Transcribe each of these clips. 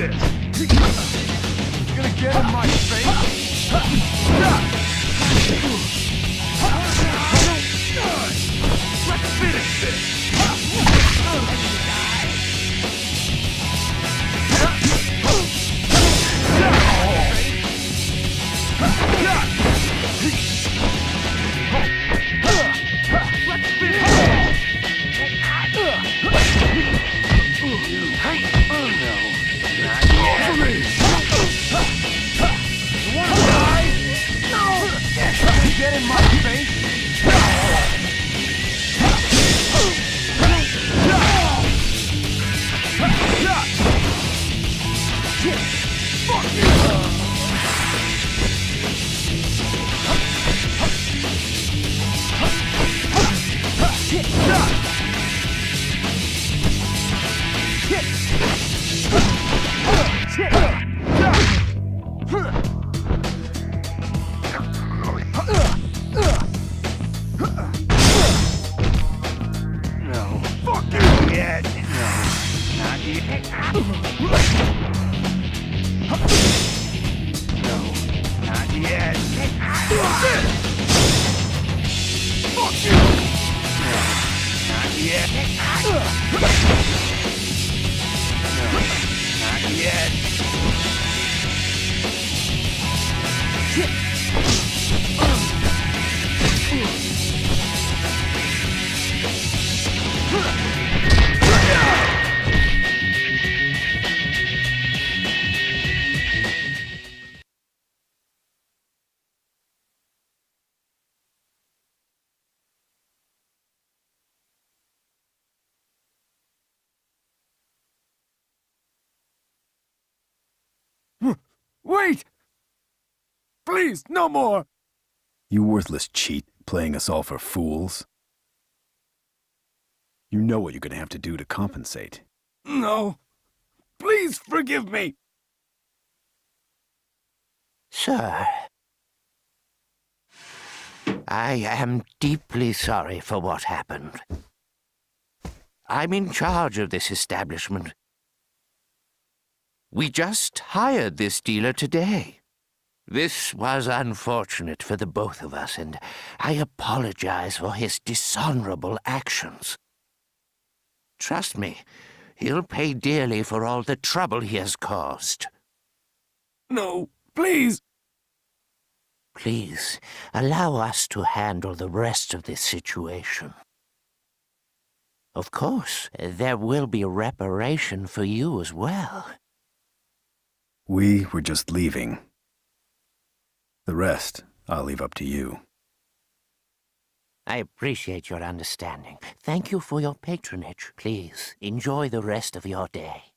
No. Wait! Please, no more! You worthless cheat, playing us all for fools. You know what you're gonna have to do to compensate. No. Please forgive me! Sir, I am deeply sorry for what happened. I'm in charge of this establishment. We just hired this dealer today. This was unfortunate for the both of us, and I apologize for his dishonorable actions. Trust me, he'll pay dearly for all the trouble he has caused. No, please! Please, allow us to handle the rest of this situation. Of course, there will be reparation for you as well. We were just leaving. The rest, I'll leave up to you. I appreciate your understanding. Thank you for your patronage. Please, enjoy the rest of your day.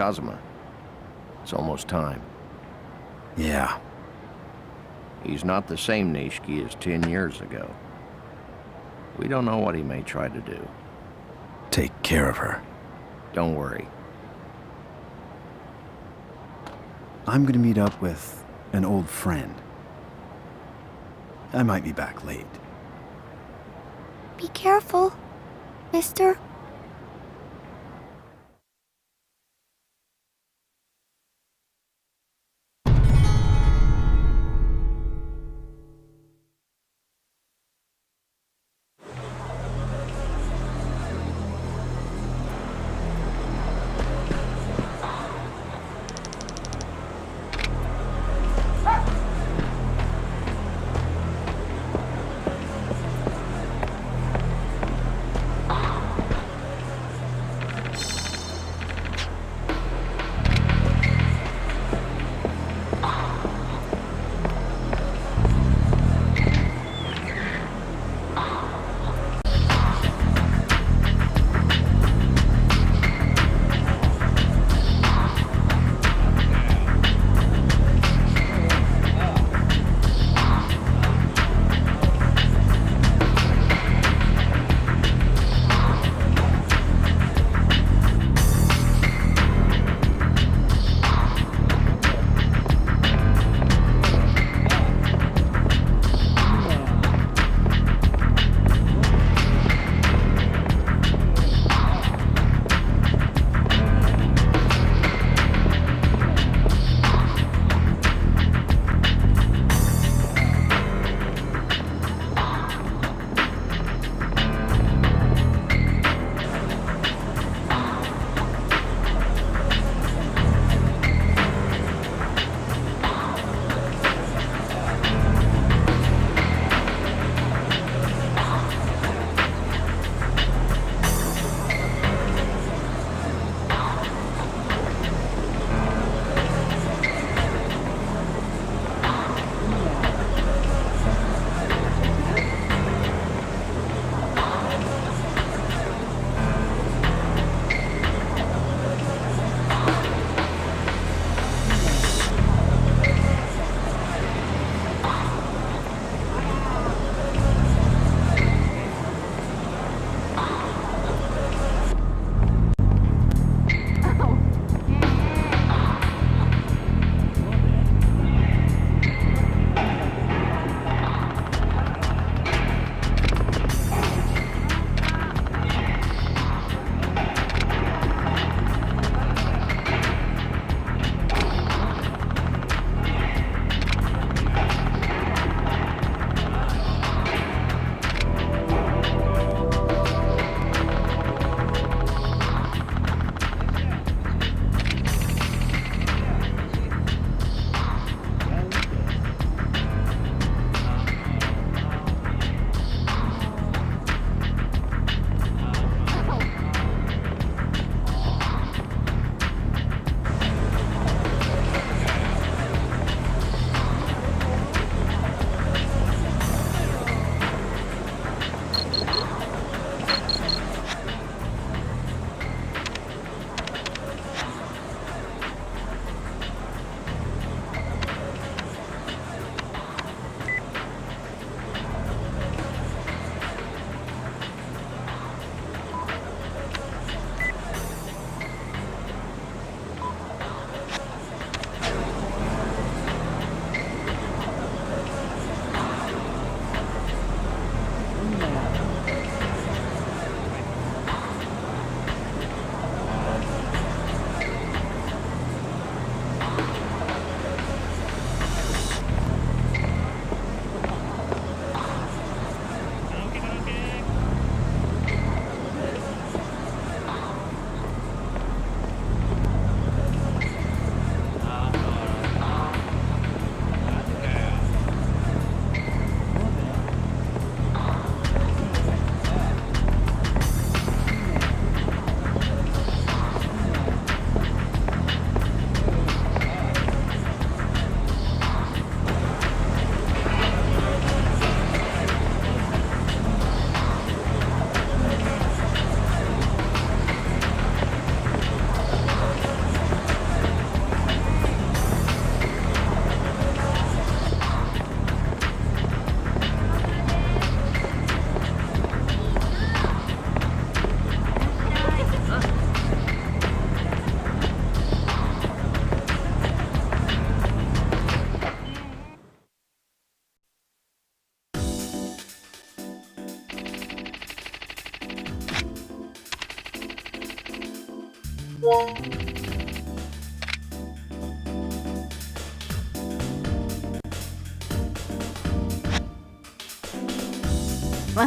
Kazuma. It's almost time. Yeah. He's not the same Nishiki as ten years ago. We don't know what he may try to do. Take care of her. Don't worry. I'm gonna meet up with an old friend. I might be back late. Be careful, mister.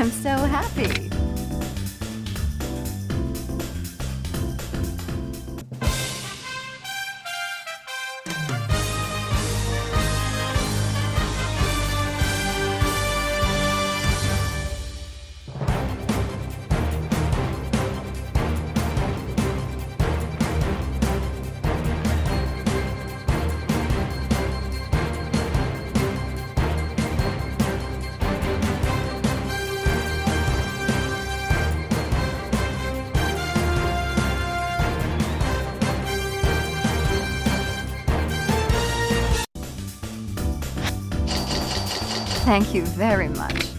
I'm so happy. Thank you very much.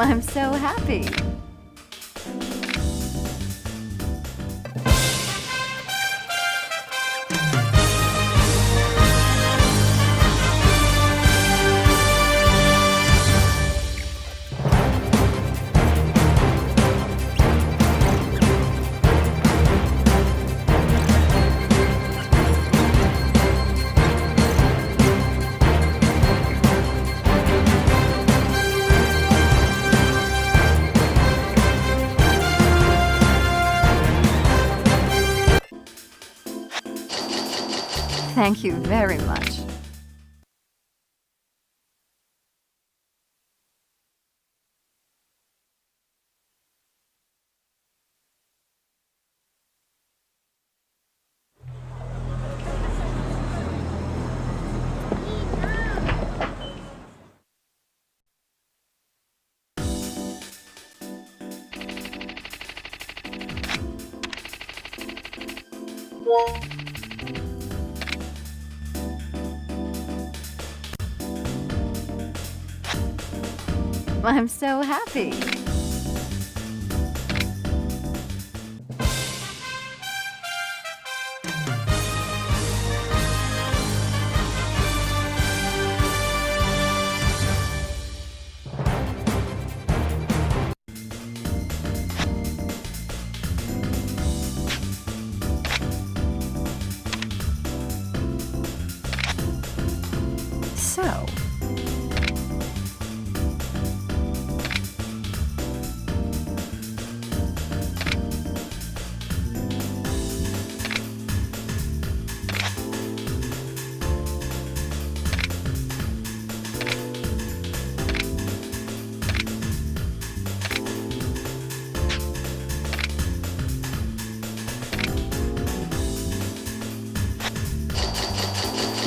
I'm so happy. Thank you very much. I'm so happy. So,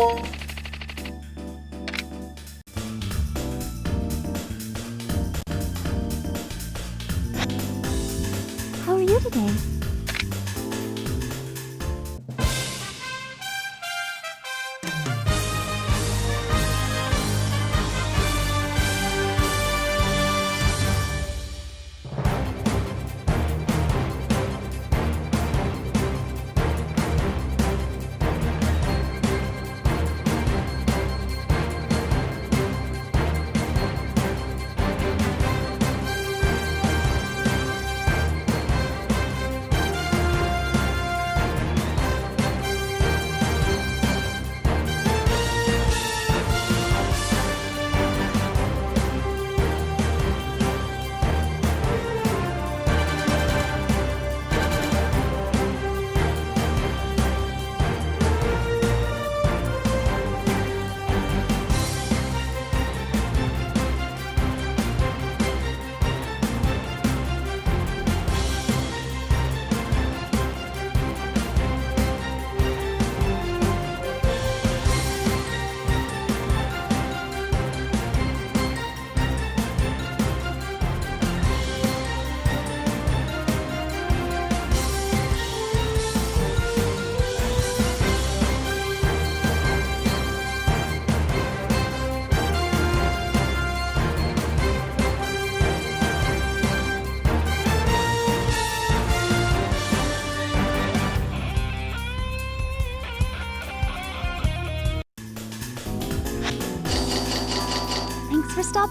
How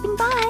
Thanks for stopping by.